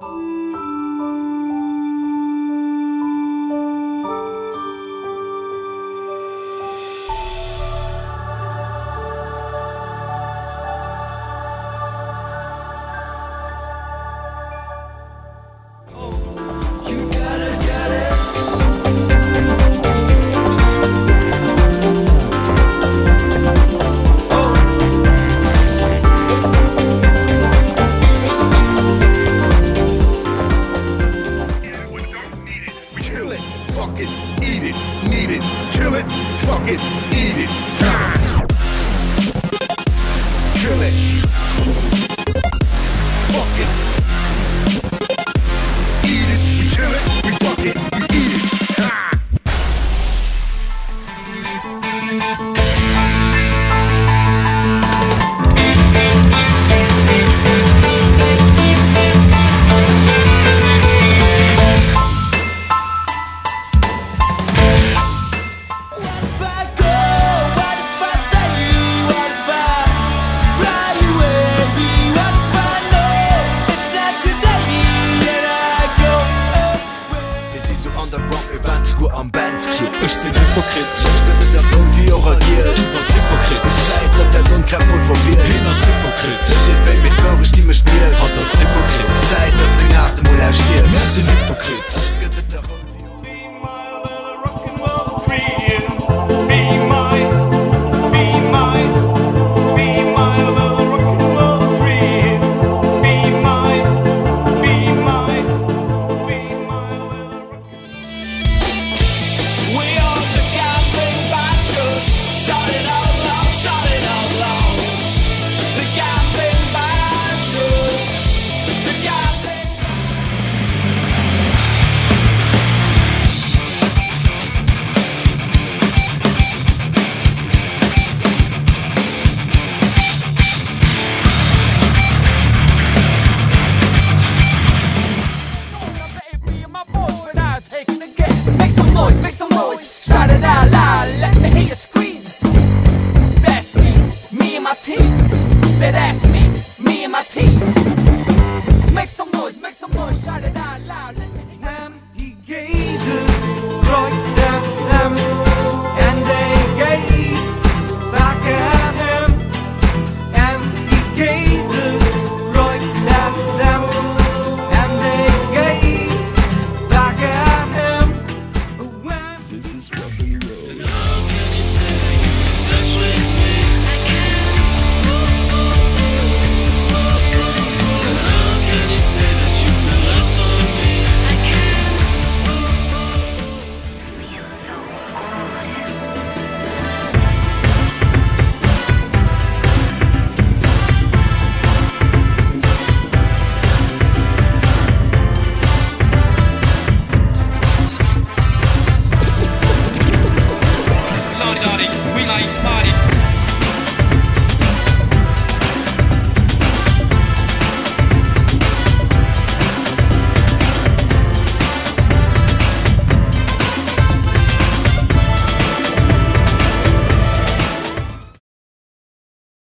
Kill Kill it, fuck it, eat it. Kill it. Fuck it. Eat it, we kill it, we fuck it, we eat it. Ha! Eux c'est hypocrite. Tu ten nas Make some